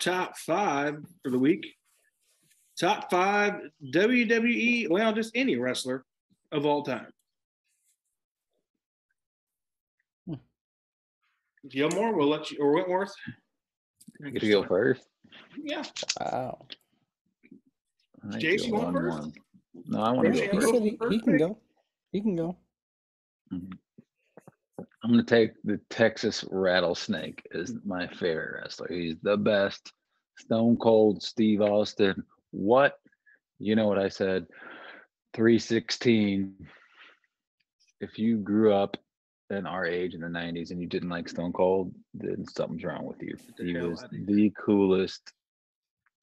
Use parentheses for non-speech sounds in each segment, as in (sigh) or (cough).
top five for the week. Top five WWE, well, just any wrestler of all time. Hmm. Gilmore, we'll let you, or Whitworth. You get to go first. Yeah. Wow. I think Jason, you want one, first? one. No, I want to go He first. said he, he can go. He can go. I'm gonna take the Texas Rattlesnake as my favorite wrestler. He's the best. Stone Cold Steve Austin. What? You know what I said? 316. If you grew up in our age in the 90s and you didn't like Stone Cold, then something's wrong with you. He was the coolest.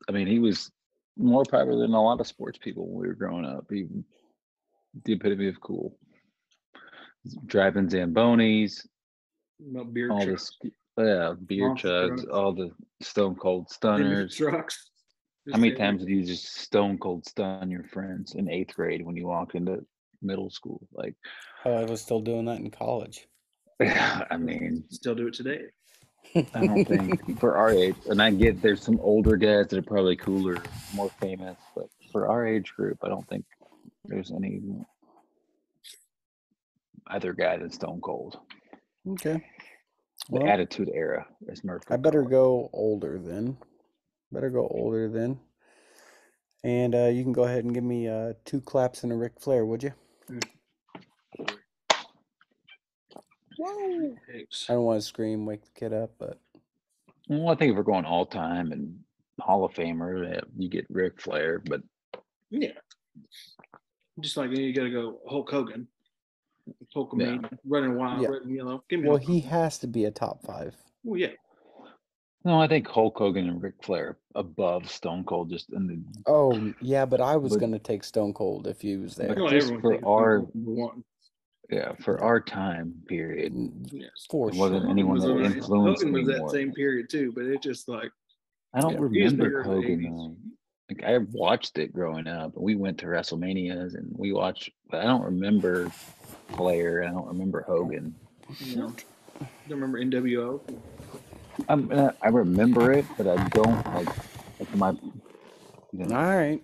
I mean, he was more popular than a lot of sports people when we were growing up. He the epitome of cool. Driving Zambonis, No beer all trucks. this yeah beer Monster chugs trucks. all the stone cold Jimmy stunners trucks. how many Just times did you just stone cold stun your friends in eighth grade when you walked into middle school like Oh, I was still doing that in college. (laughs) i mean Still do it today. i don't think (laughs) for our age and i get there's some older guys that are probably cooler more famous but for our age group i don't think there's any other guy than stone cold Okay. the Well, attitude era as murphy I better go older then. Better go older then. And uh, you can go ahead and give me uh, two claps and a Ric Flair, would you? Thanks. I don't want to scream, wake the kid up, but well i think if we're going all time and hall of famer yeah, you get Ric flair but Yeah. Just like you got to go Hulk Hogan, Hulkamania, running wild, Yeah. red and yellow. Give me well, he has to be a top five. Well, yeah. No, I think Hulk Hogan and Ric Flair above Stone Cold just in the Oh, yeah, but I was But- gonna take Stone Cold if he was there. Well, just for our- one. yeah for our time period. Yes. For There wasn't sure. anyone Was that always- influenced Hogan me was that more. same period too, but it just like I don't Yeah, he was bigger remember Hogan 80s. though. Like I watched it growing up. and We went to WrestleManias and we watched. But I don't remember Flair. I don't remember Hogan. you know. Don't remember NWO. I'm, uh, I remember it, but I don't like. Like my, you know, All right.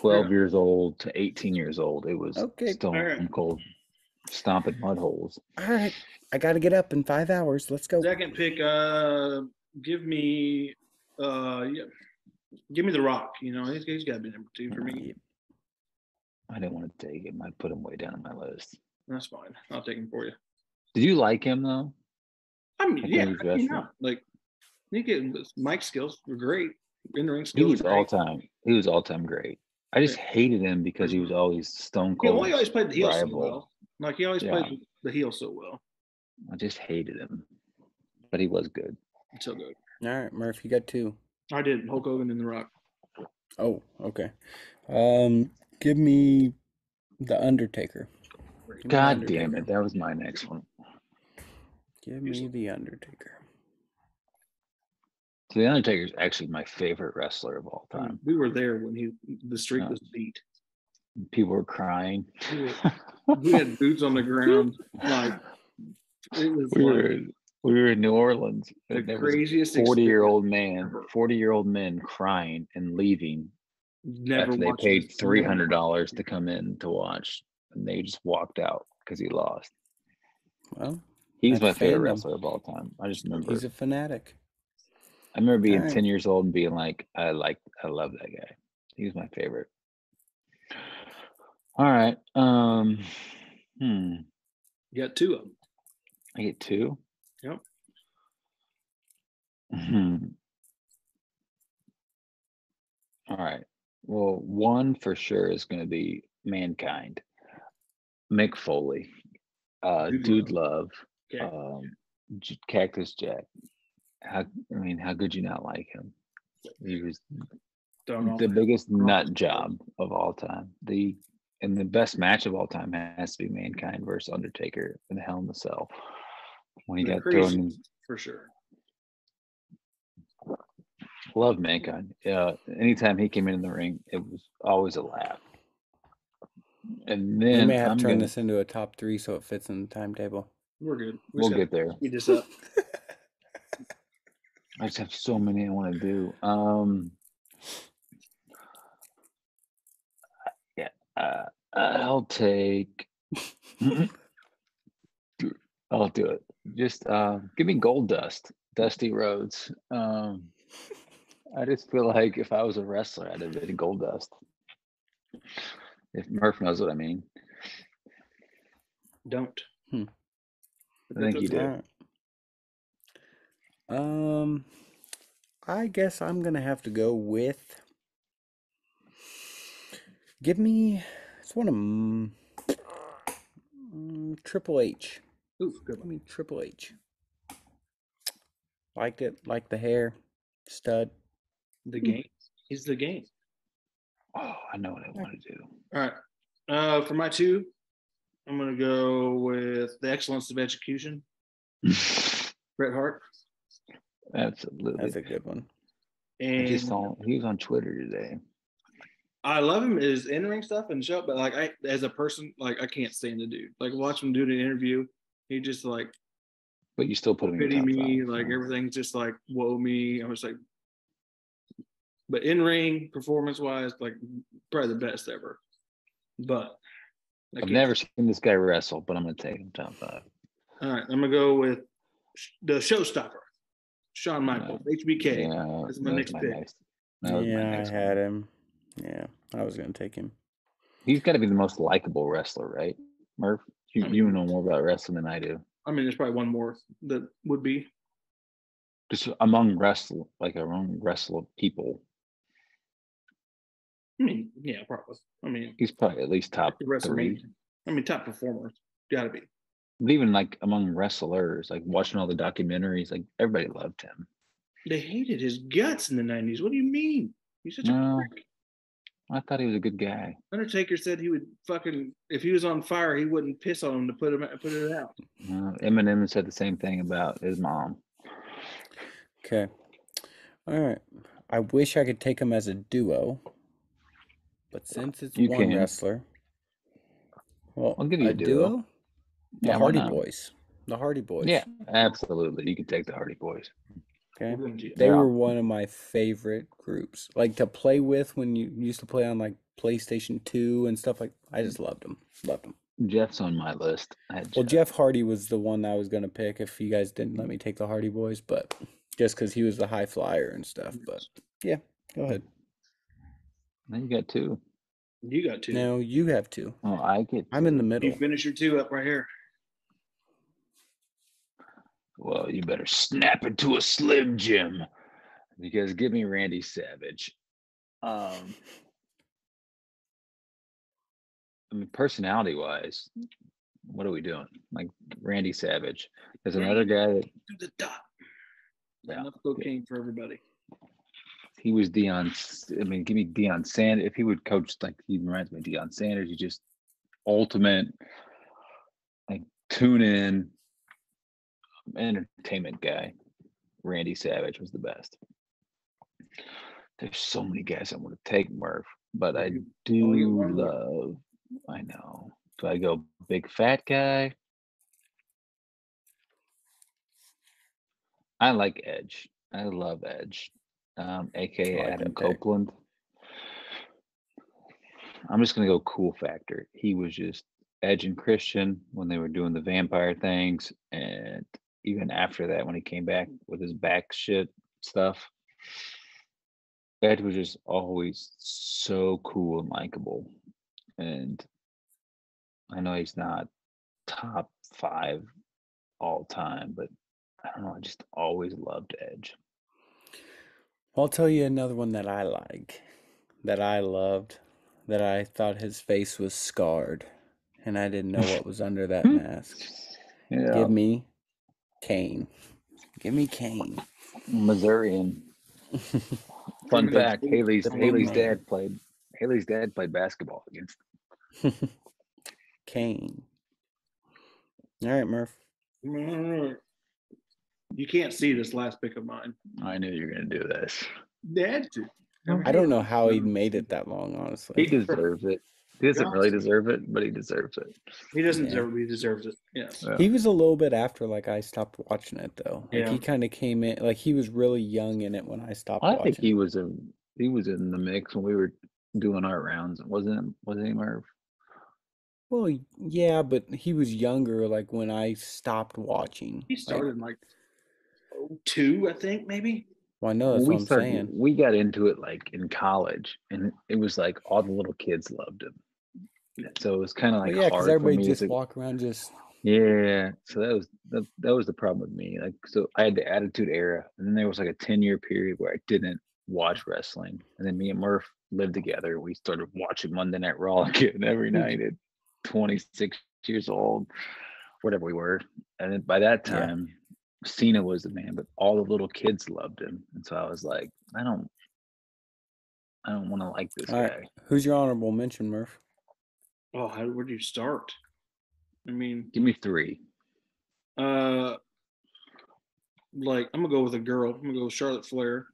12 years old to 18 years old, it was Okay. Stone Alright. Cold stomping mud holes. All right. I got to get up in five hours. Let's go. Second pick, uh, give me, uh, yeah, give me the Rock. You know, he's, he's got to be number two for me. I didn't want to take him. I put him way down on my list. That's fine. I'll take him for you. Did you like him though? I mean, I yeah, think he's I mean, no, like he get Mike's skills were great. In ring He was all time. He was all time great. I just hated him because he was always Stone Yeah, Cold. well, he always played the heel so well. Like he always Yeah. played the heel so well. I just hated him, but he was good. So good. All right, Murph, you got two. I did Hulk Hogan and The Rock. Oh, okay. Um, give me the Undertaker. Give God damn it! That was my next one. Give me the Undertaker. So the Undertaker is actually my favorite wrestler of all time. we were there when he the streak Yeah. was beat. People were crying. We We (laughs) had boots on the ground. Like it was we like were we were in New Orleans. the and there was craziest forty year old man, forty year old men crying and leaving Never after they paid this. three Never hundred watched dollars to come in to watch, and they just walked out because he lost. Well, He's That's my favorite fandom. wrestler of all time. I just remember. he's a fanatic. I remember being Alright. ten years old and being like, I like, I love that guy. He's my favorite. All right. Um. Hmm. You got two of them. I get two. Yep. Hmm. All right. Well, one for sure is going to be mankind. Mick Foley, uh, Dude Dude Love, Okay. um, J- Cactus Jack. How I mean, how could you not like him? He was Don't the biggest nut job of all time. The and the best match of all time has to be Mankind versus Undertaker in the Hell in the Cell when he got thrown. for sure. Love Mankind. Yeah, anytime he came in the ring, it was always a laugh. And We then may have I'm to turn gonna, this into a top three so it fits in the timetable. We're good. We we'll get there. gotta speed this up. (laughs) I just have so many I want to do. Um, yeah, uh, I'll take. (laughs) I'll do it. Just uh, give me Goldust, Dusty Rhodes. Um, I just feel like if I was a wrestler, I'd have been Goldust. If Murph knows what I mean, Don't. Hmm. I think you do. Alright. Um, I guess I'm gonna have to go with. Give me. It's one of mm, Triple H. Ooh, good Give one. me Triple H. Liked it. Liked the hair. Stud. The game. He's the game. Oh, I know what I want to do. All right. Uh, for my two, I'm gonna go with the excellence of execution. (laughs) Bret Hart. Absolutely. That's a good one. I And just saw he was on Twitter today. I love him his in ring stuff and show, but like I as a person, like I can't stand the dude. Like watch him do the interview. He just like But you still put him in your pity me, five, like so. everything's just like whoa me. I was like but in ring performance wise, like probably the best ever. But I I've never seen this guy wrestle, but I'm gonna take him top five. all right, I'm gonna go with the showstopper, Shawn Michaels, HBK. Yeah, that's my that was next pick. next- that was my yeah, I next one. had him. Yeah, I was gonna take him. He's got to be the most likable wrestler, right, Murph? You, I you know more about wrestling than I do. I mean, there's probably one more that would be. Just among wrestle, like among wrestle people, I mean, yeah, probably. I mean, he's probably at least top three. I mean, top performers, gotta be. But even like among wrestlers, like watching all the documentaries, like everybody loved him. They hated his guts in the '90s. What do you mean? He's such a No. prick. I thought he was a good guy. Undertaker said he would fucking if he was on fire, he wouldn't piss on him to put him put it out. Uh, Eminem said the same thing about his mom. Okay. All right. I wish I could take him as a duo, but since it's You one can. wresler, well, I'll give you a duo. The Yeah, why Hardy? Boys. The Hardy Boys. Yeah, absolutely. You can take the Hardy Boys. Okay. They Yeah. were one of my favorite groups. Like to play with when you used to play on like PlayStation 2 and stuff like I just loved them. Loved them. Jeff's on my list. I had Well, Jeff. Jeff Hardy was the one I was going to pick if you guys didn't let me take the Hardy Boys, but just cuz he was the high flyer and stuff, but yeah, go ahead. Then you got two. You got two. Now you have two. Oh, I get. I'm in the middle. You finish your two up right here. Well, you better snap it to a slim Jim, because give me Randy Savage. Um, I mean, personality wise, what are we doing? Like Randy Savage. There's another guy that To the top. Yeah. Enough cocaine for everybody. He was Deion. I mean, give me Deion Sanders. If he would coach, like he reminds me of Deion Sanders. He just ultimate, like tune in entertainment guy. Randy Savage was the best. There's so many guys I want to take, Murph, but I do oh, only get one more. love. I know. Do I go big fat guy? I like Edge. I love Edge, um, aka like Adam that pick. Copeland. I'm just gonna go cool factor. He was just Edge and Christian when they were doing the vampire things, and even after that, when he came back with his back shit stuff, Edge was just always so cool and likable. And I know he's not top five all time, but I don't know. I just always loved Edge. I'll tell you another one that I like, that I loved, that I thought his face was scarred, and I didn't know what was under that (laughs) mask. Yeah, Give me Kane. Give me Kane. Missourian. (laughs) Fun fact: Haley's Haley's dad played Haley's dad played basketball against. (laughs) Kane. All right, Murph. You can't see this last pick of mine. I knew you were gonna do this. They had to. I don't know how he made it that long, honestly. He deserves it. He doesn't really deserve it, but he deserves it. He doesn't Yeah. deserve it. He deserves it. Yes. Yeah. He was a little bit after like I stopped watching it though. Like Yeah. he kind of came in like he was really young in it when I stopped I watching. think he was in he was in the mix when we were doing our rounds. Wasn't wasn't he Merv? Well, yeah, but he was younger like when I stopped watching. He started in like two, I think, maybe. well, I know that's we what I'm started, saying. we got into it like in college, and it was like all the little kids loved him. So it was kind of Well, like yeah, because hard for everybody me just to, walk around just Yeah, so that was that, that was the problem with me. Like, so I had the Attitude Era, and then there was like a ten year period where I didn't watch wrestling, and then me and Murph lived together. We started watching Monday Night Raw (laughs) again every hmm. night at twenty six years old, whatever we were, and then by that Yeah. Time, Cena was the man, but all the little kids loved him, and so I was like, I don't, I don't want to like this All guy. right. Who's your honorable mention, Murph? Oh, how, where do you start? I mean, Give me three. uh, like I'm gonna go with a girl. I'm gonna go with Charlotte Flair,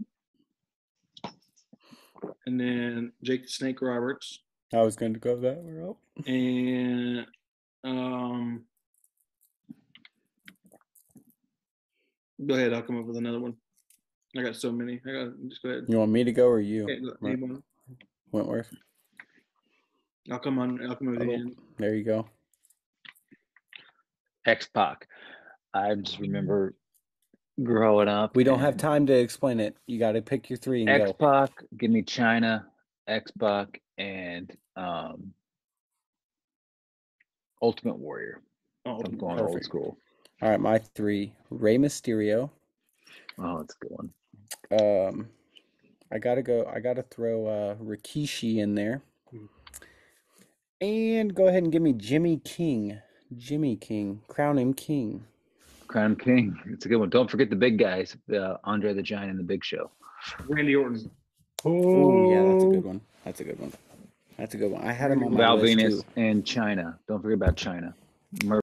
and then Jake the Snake Roberts, I was going to go that route. and um, go ahead. I'll come up with another one. I got so many. I got just go ahead. You want me to go or you, Okay, look, Right. Wentworth? I'll come on. I'll come over the Oh, end. there you go. X Pac. I just remember growing up. We don't have time to explain it. You got to pick your three and X go. Pac, give me Chyna, X Pac, and um, Ultimate Warrior. Oh, I'm going old school. All right, my three: Rey Mysterio. Oh, that's a good one. Um, I gotta go. I gotta throw uh, Rikishi in there, and go ahead and give me Jimmy King. Jimmy King, crown him king. Crown King. It's a good one. Don't forget the big guys, uh, Andre the Giant and the Big Show. Randy Orton. Oh yeah, that's a good one. That's a good one. That's a good one. I had him on my Val list Venis too. and Chyna. Don't forget about Chyna. Murph